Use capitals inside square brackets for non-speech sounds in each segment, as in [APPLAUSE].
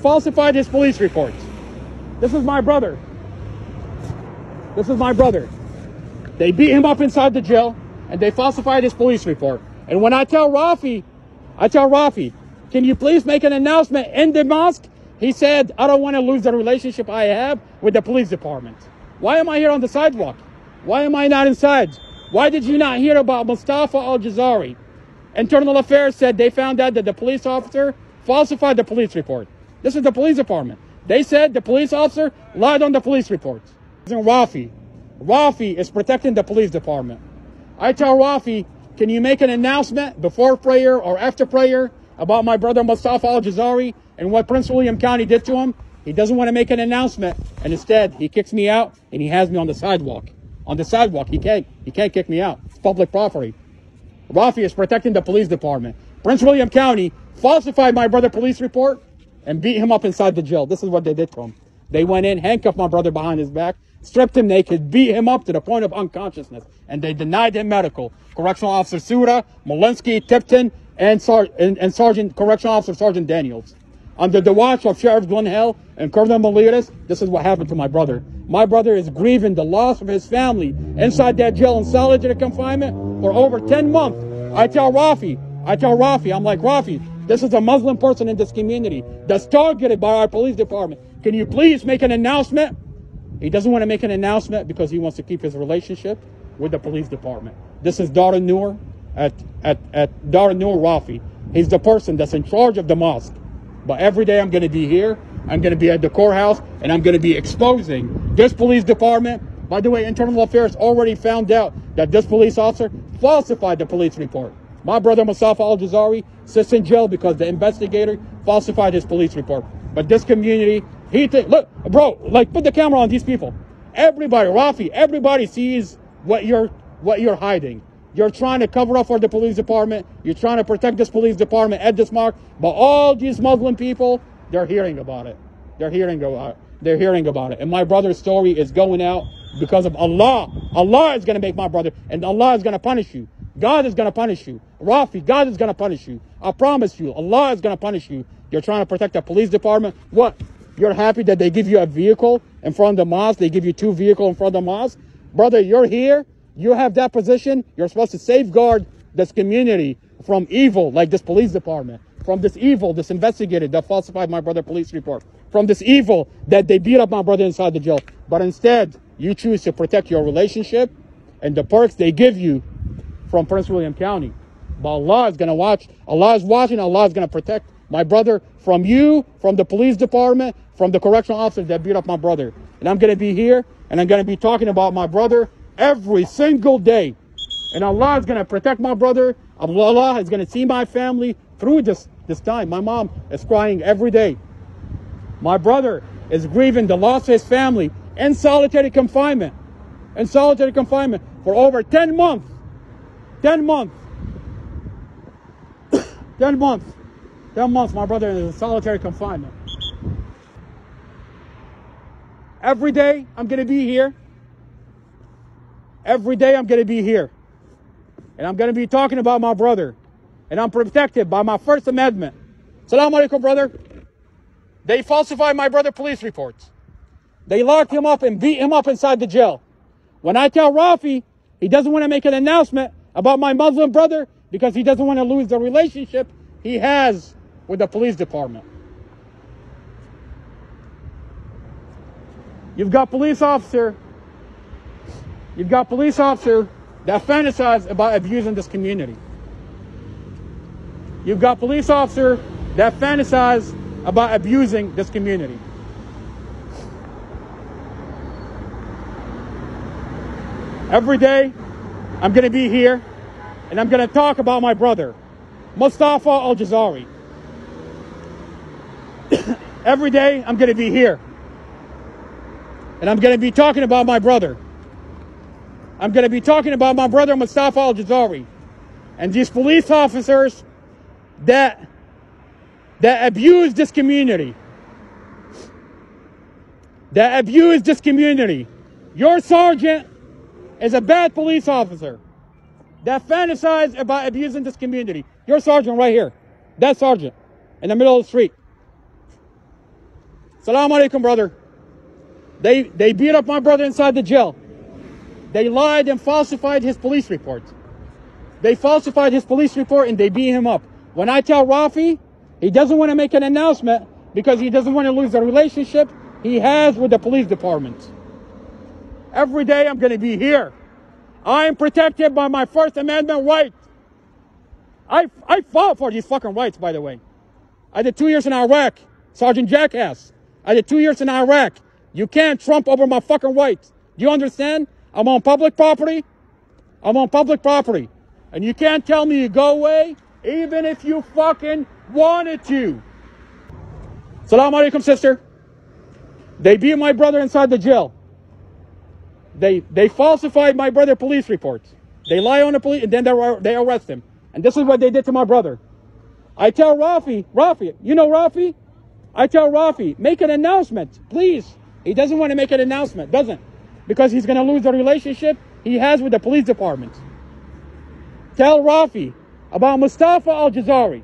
falsified his police reports. This is my brother. This is my brother. They beat him up inside the jail and they falsified his police report. And when I tell Rafi, I tell Rafi, can you please make an announcement in the mosque? He said, I don't want to lose the relationship I have with the police department. Why am I here on the sidewalk? Why am I not inside? Why did you not hear about Mustafa Al Jazairi? Internal Affairs said they found out that the police officer falsified the police report. This is the police department. They said the police officer lied on the police report. Rafi. Rafi is protecting the police department. I tell Rafi, can you make an announcement before prayer or after prayer about my brother Mustafa Al Jazairi and what Prince William County did to him? He doesn't want to make an announcement, and instead he kicks me out and he has me on the sidewalk. On the sidewalk, he can't he can't kick me out. It's public property. Rafi is protecting the police department. Prince William County falsified my brother police report and beat him up inside the jail. This is what they did to him. They went in, handcuffed my brother behind his back, stripped him naked, beat him up to the point of unconsciousness, and they denied him medical. Correctional Officer Sura, Malinsky, Tipton, and, Sar- and, and Sergeant Correctional Officer Sergeant Daniels. Under the watch of Sheriff Glenn Hill and Colonel Molinas, this is what happened to my brother. My brother is grieving the loss of his family inside that jail in solitary confinement for over 10 months. I tell Rafi, I tell Rafi, I'm like, Rafi, this is a Muslim person in this community that's targeted by our police department. Can you please make an announcement? He doesn't want to make an announcement because he wants to keep his relationship with the police department. This is Dar Al-Noor at, at, at Dar Al-Noor Rafi. He's the person that's in charge of the mosque. But every day I'm going to be here. I'm going to be at the courthouse and I'm going to be exposing this police department. By the way, Internal Affairs already found out that this police officer falsified the police report. My brother Mustafa Al Jazairi sits in jail because the investigator falsified his police report. But this community, he think, look, bro, like put the camera on these people. Everybody, Rafi, everybody sees what you're what you're hiding. You're trying to cover up for the police department. You're trying to protect this police department at this mark. But all these Muslim people, they're hearing about it. They're hearing about it. They're hearing about it. And my brother's story is going out because of Allah. Allah is going to make my brother, and Allah is going to punish you. God is going to punish you. Rafi, God is going to punish you. I promise you, Allah is going to punish you. You're trying to protect the police department. What? You're happy that they give you a vehicle in front of the mosque. They give you two vehicles in front of the mosque. Brother, you're here. You have that position. You're supposed to safeguard this community from evil, like this police department, from this evil, this investigator that falsified my brother police report, from this evil that they beat up my brother inside the jail. But instead, you choose to protect your relationship and the perks they give you from Prince William County. But Allah is going to watch. Allah is watching. Allah is going to protect my brother from you, from the police department, from the correctional officer that beat up my brother. And I'm going to be here and I'm going to be talking about my brother every single day. And Allah is going to protect my brother. Allah is going to see my family through this, this time. My mom is crying every day. My brother is grieving the loss of his family in solitary confinement. In solitary confinement for over 10 months. 10 months. [COUGHS] 10 months. 10 months my brother in solitary confinement. Every day I'm going to be here. Every day I'm going to be here. And I'm going to be talking about my brother. And I'm protected by my First Amendment. Salam alaikum, brother. They falsified my brother police reports. They locked him up and beat him up inside the jail. When I tell Rafi he doesn't want to make an announcement about my Muslim brother because he doesn't want to lose the relationship he has with the police department. You've got police officer, you've got police officer that fantasize about abusing this community. You've got police officer that fantasize about abusing this community. Every day, I'm going to be here and I'm going to talk about my brother, Mustafa Al Jazairi. [COUGHS] Every day, I'm going to be here and I'm going to be talking about my brother. I'm going to be talking about my brother, Mustafa Al Jazairi, and these police officers that that abuse this community. That abuse this community. Your sergeant is a bad police officer that fantasize about abusing this community. Your sergeant right here. That sergeant in the middle of the street. Salam alaikum, brother. They, they beat up my brother inside the jail. They lied and falsified his police report. They falsified his police report and they beat him up. When I tell Rafi, he doesn't want to make an announcement because he doesn't want to lose the relationship he has with the police department. Every day I'm going to be here. I am protected by my First Amendment right. I, I fought for these fucking rights, by the way. I did two years in Iraq. Sergeant Jackass. I did two years in Iraq. You can't trump over my fucking rights. Do you understand? I'm on public property. I'm on public property. And you can't tell me to go away, even if you fucking wanted to. Salam alaikum, sister. They beat my brother inside the jail. They they falsified my brother police reports. They lie on the police and then they, they arrest him. And this is what they did to my brother. I tell Rafi, Rafi, you know Rafi? I tell Rafi, make an announcement, please. He doesn't want to make an announcement, doesn't? Because he's going to lose the relationship he has with the police department. Tell Rafi about Mustafa Al Jazairi.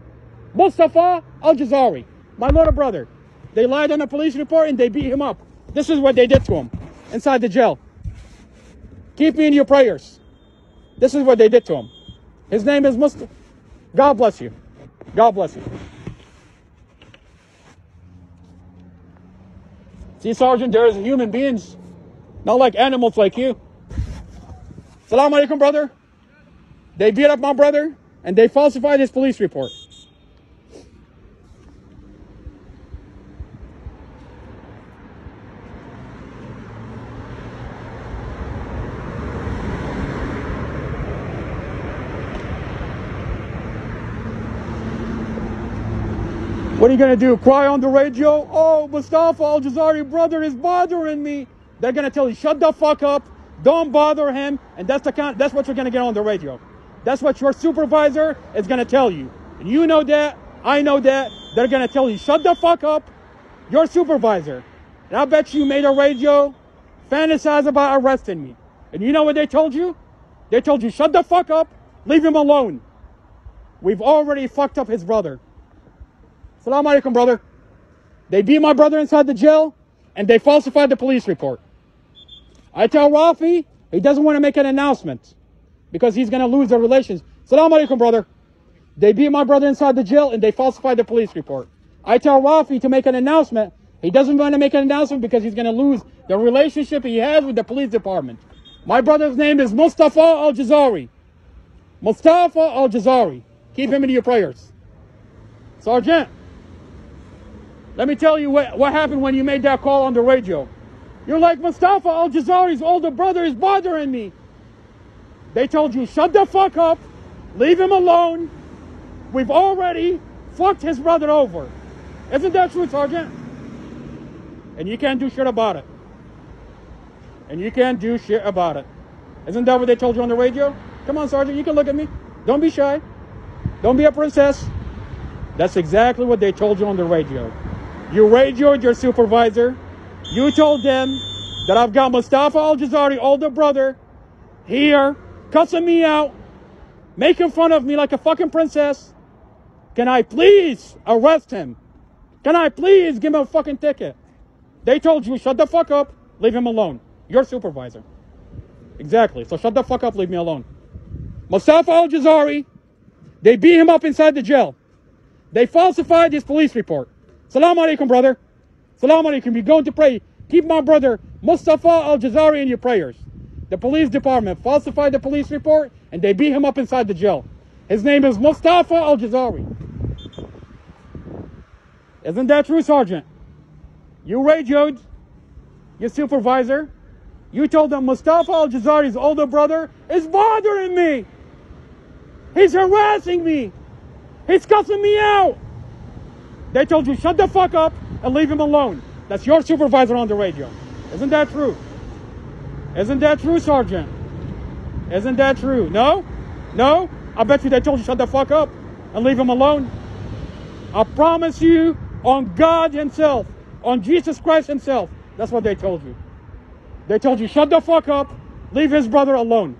Mustafa Al Jazairi, my little brother. They lied on a police report and they beat him up. This is what they did to him inside the jail. Keep me in your prayers. This is what they did to him. His name is Mustafa. God bless you. God bless you. See, Sergeant, there's human beings, not like animals like you. Salam alaikum, brother. They beat up my brother and they falsified his police report. What are you gonna do? Cry on the radio? Oh, Mustafa Al Jazairi brother is bothering me. They're gonna tell you, shut the fuck up, don't bother him, and that's the kind, that's what you're gonna get on the radio. That's what your supervisor is gonna tell you. And you know that, I know that. They're gonna tell you, shut the fuck up, your supervisor. And I bet you made a radio fantasize about arresting me. And you know what they told you? They told you, shut the fuck up, leave him alone. We've already fucked up his brother. Salam alaikum, brother. They beat my brother inside the jail and they falsified the police report. I tell Rafi he doesn't want to make an announcement because he's going to lose the relations. Salam alaikum, brother. They beat my brother inside the jail and they falsified the police report. I tell Rafi to make an announcement. He doesn't want to make an announcement because he's going to lose the relationship he has with the police department. My brother's name is Mustafa Al Jazairi. Mustafa Al Jazairi. Keep him in your prayers. Sergeant. Let me tell you what, what happened when you made that call on the radio. You're like, Mustafa Al Jazairi's older brother is bothering me. They told you, shut the fuck up, leave him alone. We've already fucked his brother over. Isn't that true, Sergeant? And you can't do shit about it. And you can't do shit about it. Isn't that what they told you on the radio? Come on, Sergeant, you can look at me. Don't be shy. Don't be a princess. That's exactly what they told you on the radio. You radioed your supervisor. You told them that I've got Mustafa Al Jazairi, older brother, here, cussing me out, making fun of me like a fucking princess. Can I please arrest him? Can I please give him a fucking ticket? They told you, shut the fuck up, leave him alone. Your supervisor. Exactly. So shut the fuck up, leave me alone. Mustafa Al Jazairi, they beat him up inside the jail. They falsified his police report. Salam alaikum, brother. Salam alaikum. You're going to pray. Keep my brother Mustafa Al Jazairi in your prayers. The police department falsified the police report and they beat him up inside the jail. His name is Mustafa Al Jazairi. Isn't that true, Sergeant? You radioed your supervisor. You told them Mustafa Al Jazairi's older brother is bothering me. He's harassing me. He's cussing me out. They told you, shut the fuck up and leave him alone. That's your supervisor on the radio. Isn't that true? Isn't that true, Sergeant? Isn't that true? No? No? I bet you they told you, shut the fuck up and leave him alone. I promise you on God Himself, on Jesus Christ Himself, that's what they told you. They told you, shut the fuck up, leave his brother alone.